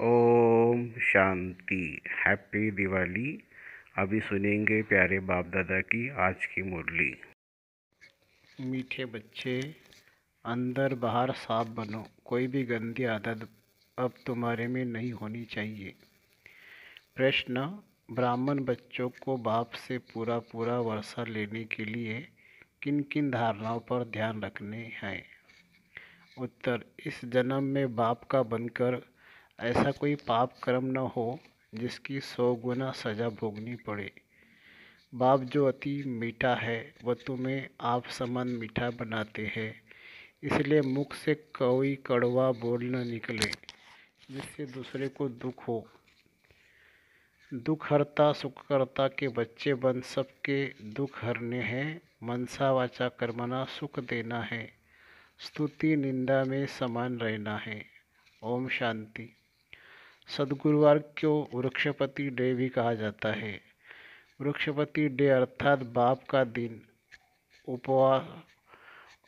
Om Shanti. Happy Diwali. अभी सुनेंगे प्यारे बाप दादा की आज की मुरली। मीठे बच्चे, अंदर बाहर साफ़ बनो। कोई भी गंदी आदत अब तुम्हारे में नहीं होनी चाहिए। प्रश्न, ब्राह्मण बच्चों को बाप से पूरा पूरा वर्षा लेने के लिए किन किन धारणाओं पर ध्यान रखने हैं? उत्तर, इस जन्म में बाप का बनकर ऐसा कोई पाप कर्म न हो जिसकी सौ गुना सज़ा भोगनी पड़े। बाप जो अति मीठा है, वह तुम्हें आप समान मीठा बनाते हैं। इसलिए मुख से कोई कड़वा बोल न निकले, जिससे दूसरे को दुख हो। दुख हरता सुख करता के बच्चे बन सबके दुख हरने हैं। मनसा वाचा कर्मना सुख देना है। स्तुति, निंदा में समान रहना है। ओम शांति। सदगुरुवार को वृक्षपति डे भी कहा जाता है। वृक्षपति डे अर्थात बाप का दिन। उपवास।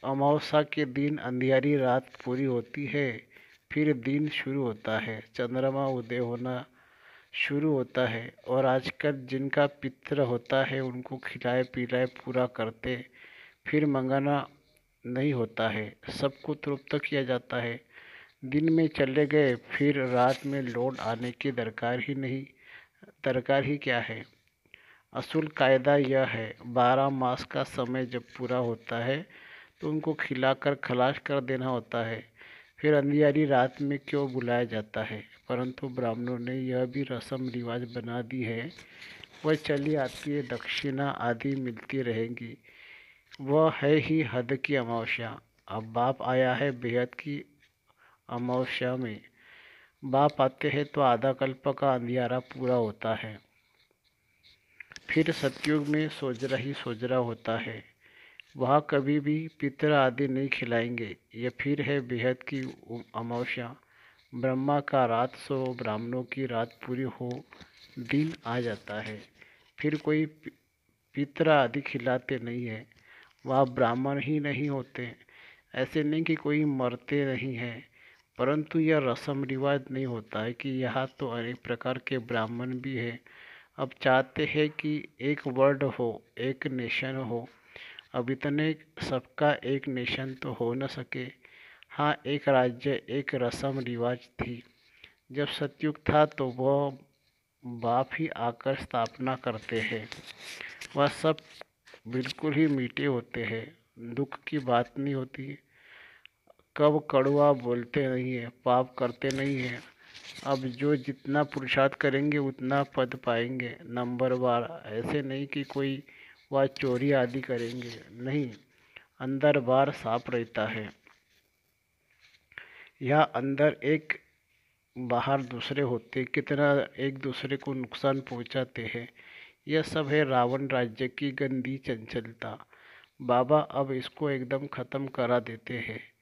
अमावस्या के दिन अंधियारी रात पूरी होती है, फिर दिन शुरू होता है। चंद्रमा उदय होना शुरू होता है और आजकल जिनका पित्र होता है, उनको खिलाए पिलाए पूरा करते, फिर मंगाना नहीं होता है। सबको तृप्त किया जाता है। दिन में चले गए, फिर रात में लौट आने की दरकार ही नहीं, दरकार ही क्या है? असूल कायदा यह है, बारह मास का समय जब पूरा होता है तो उनको खिलाकर खलाश कर देना होता है। फिर अंधियारी रात में क्यों बुलाया जाता है? परंतु ब्राह्मणों ने यह भी रस्म रिवाज बना दी है, वह चली आती है, दक्षिणा आदि मिलती रहेंगी। वह है ही हद की अमावस्या। अब बाप आया है बेहद की अमावस्या में बाप आते हैं तो आधा कल्प का अंधियारा पूरा होता है। फिर सतयुग में सोजरा ही सोजरा होता है। वहाँ कभी भी पितर आदि नहीं खिलाएँगे। यह फिर है बेहद की अमावस्या। ब्रह्मा का रात सो ब्राह्मणों की रात पूरी हो, दिन आ जाता है। फिर कोई पितर आदि खिलाते नहीं है। वह ब्राह्मण ही नहीं होते। ऐसे नहीं कि कोई मरते नहीं हैं। परंतु यह रस्म रिवाज नहीं होता है कि यहाँ तो अनेक प्रकार के ब्राह्मण भी हैं। अब चाहते हैं कि एक वर्ल्ड हो, एक नेशन हो। अब इतने सबका एक नेशन तो हो न सके। हाँ एक राज्य, एक रस्म रिवाज थी। जब सतयुग था तो वह बाप ही आकर स्थापना करते हैं। वह सब बिल्कुल ही मीठे होते हैं। दुख की बात नहीं होती। कब कड़वा बोलते नहीं है, पाप करते नहीं हैं। अब जो जितना पुरुषार्थ करेंगे, उतना पद पाएँगे। नंबर बार, ऐसे नहीं कि कोई वह चोरी आदि करेंगे। नहीं, अंदर बार साफ़ रहता है। यह अंदर एक, बाहर दूसरे होते। कितना एक दूसरे को नुकसान पहुंचाते हैं। यह सब है रावण राज्य की गंदी चंचलता। बाबा अब इसको एकदम ख़त्म करा देते हैं।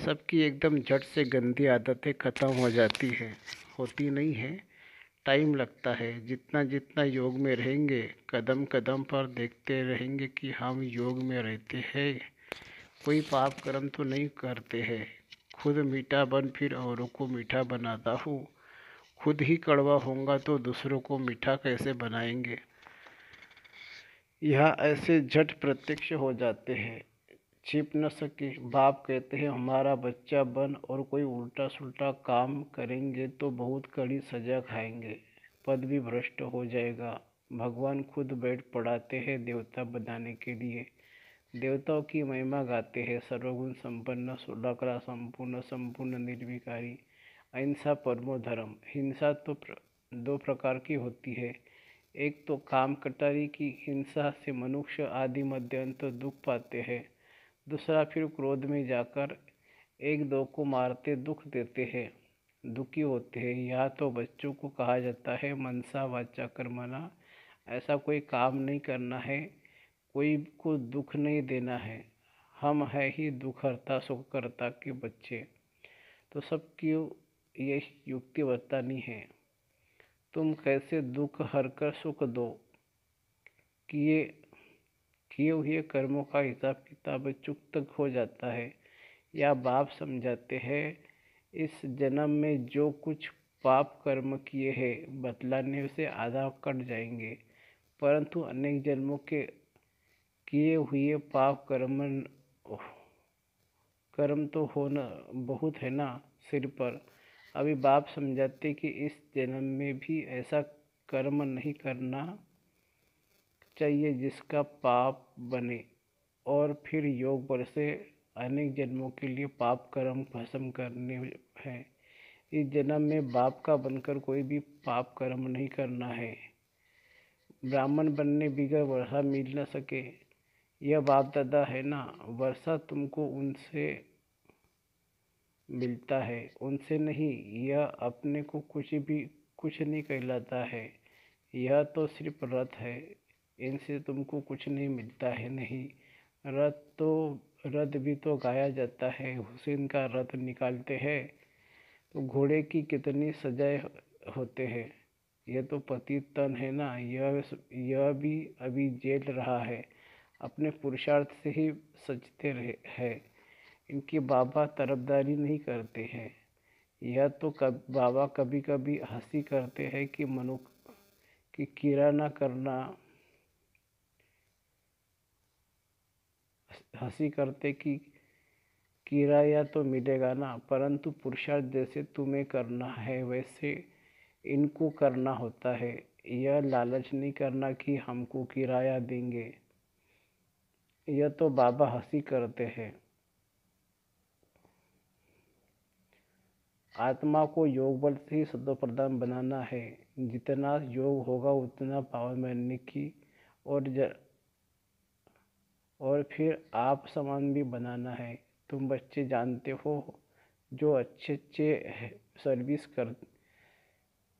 सबकी एकदम झट से गंदी आदतें ख़त्म हो जाती हैं। होती नहीं है। टाइम लगता है। जितना जितना योग में रहेंगे, कदम कदम पर देखते रहेंगे कि हम योग में रहते हैं। कोई पाप कर्म तो नहीं करते हैं। खुद मीठा बन फिर औरों को मीठा बनाता हूँ। खुद ही कड़वा होगा तो दूसरों को मीठा कैसे बनाएँगे? यह ऐसे झट प्रत्यक्ष हो जाते हैं। छिप न सके। बाप कहते हैं हमारा बच्चा बन और कोई उल्टा सुल्टा काम करेंगे तो बहुत कड़ी सजा खाएँगे। पद भी भ्रष्ट हो जाएगा। भगवान खुद बैठ पढ़ाते हैं देवता बनाने के लिए। देवताओं की महिमा गाते हैं। सर्वगुण संपन्न सुलकरा संपूर्ण संपूर्ण निर्विकारी। अहिंसा परमो धर्म। हिंसा तो प्र, दो प्रकार की होती है। एक तो काम कटारी की हिंसा से मनुष्य आदि मध्य अंत दुख पाते हैं। दूसरा फिर क्रोध में जाकर एक दो को मारते, दुख देते हैं। दुखी होते हैं। या तो बच्चों को कहा जाता है, मनसा वाचा कर्मना ऐसा कोई काम नहीं करना है। कोई को दुख नहीं देना है। हम है ही दुख हरता सुख करता के बच्चे। तो सबकी ये युक्ति बतानी है। तुम कैसे दुख हर कर सुख दो? कि ये किए हुए कर्मों का हिसाब किताब चुक तक हो जाता है। या बाप समझाते हैं, इस जन्म में जो कुछ पाप कर्म किए हैं, बतलाने से आधा कट जाएँगे। परंतु अनेक जन्मों के किए हुए पाप कर्म कर्म तो होना बहुत है ना सिर पर। अभी बाप समझाते कि इस जन्म में भी ऐसा कर्म नहीं करना चाहिए जिसका पाप बने और फिर योग बल से अनेक जन्मों के लिए पाप कर्म भस्म करने हैं। इस जन्म में बाप का बनकर कोई भी पाप कर्म नहीं करना है। ब्राह्मण बनने बिगड़ वर्षा मिल न सके। यह बाप दादा है ना? वर्षा तुमको उनसे मिलता है। उनसे नहीं, यह अपने को कुछ भी, कुछ नहीं कहलाता है। यह तो सिर्फ़ रथ है। इनसे तुमको कुछ नहीं मिलता है, नहीं। रथ तो रथ भी तो गाया जाता है, हुसैन का रथ निकालते हैं। तो घोड़े की कितनी सजाए होते हैं। यह तो पति तन है ना, यह यह भी अभी जेल रहा है। अपने पुरुषार्थ से ही सजते रहे है। इनके बाबा तरफदारी नहीं करते हैं। यह तो कब, बाबा कभी कभी हँसी करते हैं कि मनु, की कीड़ा ना करना हँसी करते कि किराया तो मिलेगा ना, परंतु पुरुषार्थ जैसे तुम्हें करना है, वैसे इनको करना होता है। यह लालच नहीं करना कि हमको किराया देंगे। यह तो बाबा हँसी करते हैं। आत्मा को योग बल से ही सदो प्रदान बनाना है। जितना योग होगा, उतना पावर मिलने की और और फिर आप सामान भी बनाना है। तुम बच्चे जानते हो जो अच्छे अच्छे सर्विस कर,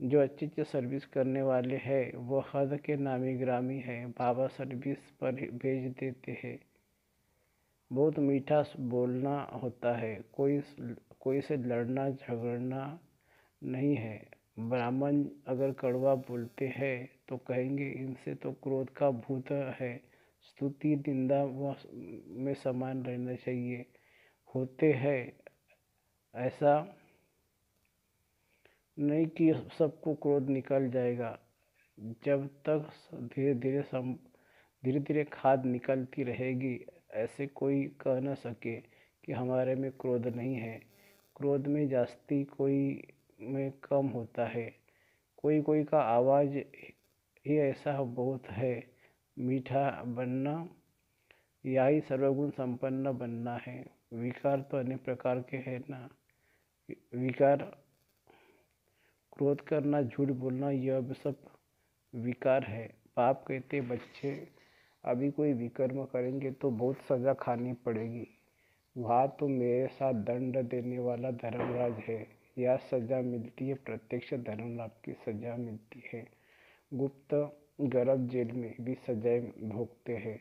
जो अच्छे अच्छे सर्विस करने वाले हैं, वो हद के नामी ग्रामी है। बाबा सर्विस पर भेज देते हैं। बहुत मीठा बोलना होता है। कोई कोई से लड़ना, झगड़ना नहीं है। ब्राह्मण अगर कड़वा बोलते हैं तो कहेंगे, इनसे तो क्रोध का भूत है। स्तुति निंदा में समान रहना चाहिए। होते हैं ऐसा नहीं कि सबको क्रोध निकल जाएगा। जब तक धीरे धीरे सम धीरे धीरे खाद निकलती रहेगी, ऐसे कोई कह न सके कि हमारे में क्रोध नहीं है। क्रोध में जास्ती कोई में कम होता है। कोई कोई का आवाज़ ही ऐसा बहुत है। मीठा बनना या ही सर्वगुण संपन्न बनना है। विकार तो अनेक प्रकार के हैं ना। विकार, क्रोध करना, झूठ बोलना, यह सब विकार है। पाप कहते बच्चे, अभी कोई विकर्म करेंगे तो बहुत सज़ा खानी पड़ेगी। वहाँ तो मेरे साथ दंड देने वाला धर्मराज है। यह सज़ा मिलती है, प्रत्यक्ष धर्मराज की सज़ा मिलती है। गुप्त गर्भ जेल में भी सजाएँ भोगते हैं।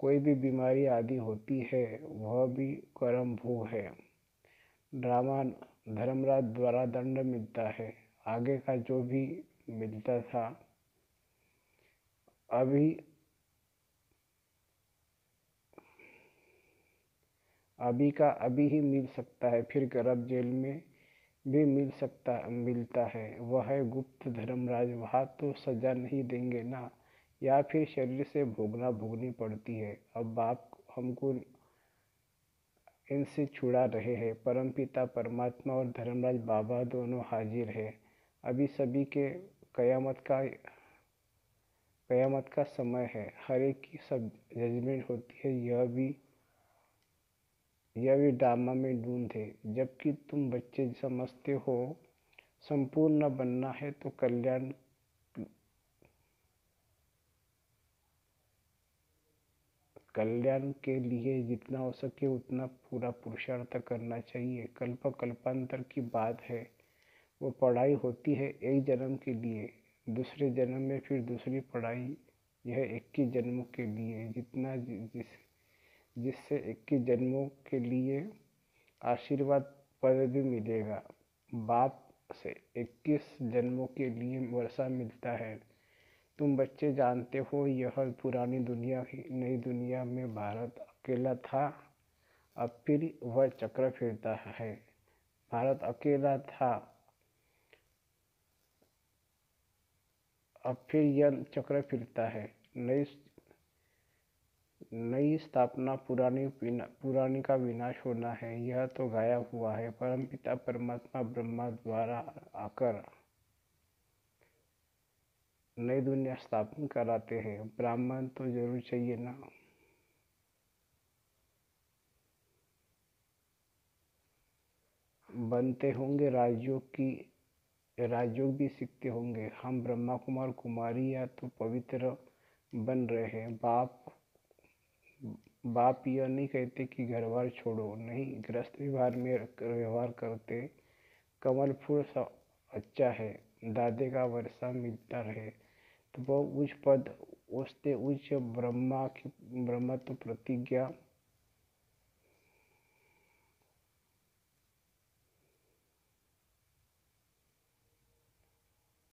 कोई भी बीमारी आदि होती है, वह भी कर्म भोग है। ड्रामा धर्मराज द्वारा दंड मिलता है। आगे का जो भी मिलता था, अभी अभी का अभी ही मिल सकता है। फिर गर्भ जेल में भी मिल सकता, मिलता है। वह है गुप्त धर्मराज, वहाँ तो सजा नहीं देंगे ना। या फिर शरीर से भोगना भोगनी पड़ती है। अब बाप हमको इनसे छुड़ा रहे हैं। परमपिता परमात्मा और धर्मराज बाबा दोनों हाजिर है। अभी सभी के कयामत का कयामत का समय है। हर एक की सब जजमेंट होती है। यह भी यह भी ड्रामा में ढूंढ। जबकि तुम बच्चे समझते हो, संपूर्ण बनना है तो कल्याण कल्याण के लिए जितना हो सके उतना पूरा पुरुषार्थ करना चाहिए। कल्प कल्पांतर की बात है। वो पढ़ाई होती है एक जन्म के लिए, दूसरे जन्म में फिर दूसरी पढ़ाई, यह इक्कीस जन्मों के लिए। जितना जिस जिससे इक्कीस जन्मों के लिए आशीर्वाद पद भी मिलेगा। बाप से इक्कीस जन्मों के लिए वर्षा मिलता है। तुम बच्चे जानते हो, यह पुरानी दुनिया ही नई दुनिया में भारत अकेला था, अब फिर वह चक्र फिरता है। भारत अकेला था, अब फिर यह चक्र फिरता है। नई नई स्थापना पुरानी पुरानी का विनाश होना है, यह तो गायब हुआ है परम पिता परमात्मा ब्रह्मा द्वारा आकर नई दुनिया स्थापन कराते हैं। ब्राह्मण तो ज़रूर चाहिए ना। बनते होंगे राजयोग की, राजयोग भी सीखते होंगे। हम ब्रह्मा कुमार कुमारी या तो पवित्र बन रहे हैं। बाप बाप यह नहीं कहते कि घर बार छोड़ो, नहीं ग्रस्त व्यवहार में व्यवहार करते। कमल फूल सा अच्छा है, दादे का वर्षा मिलता रहे। तो वह उच्च पद उसते उच्च ब्रह्मा की, ब्रह्मत्व प्रतिज्ञा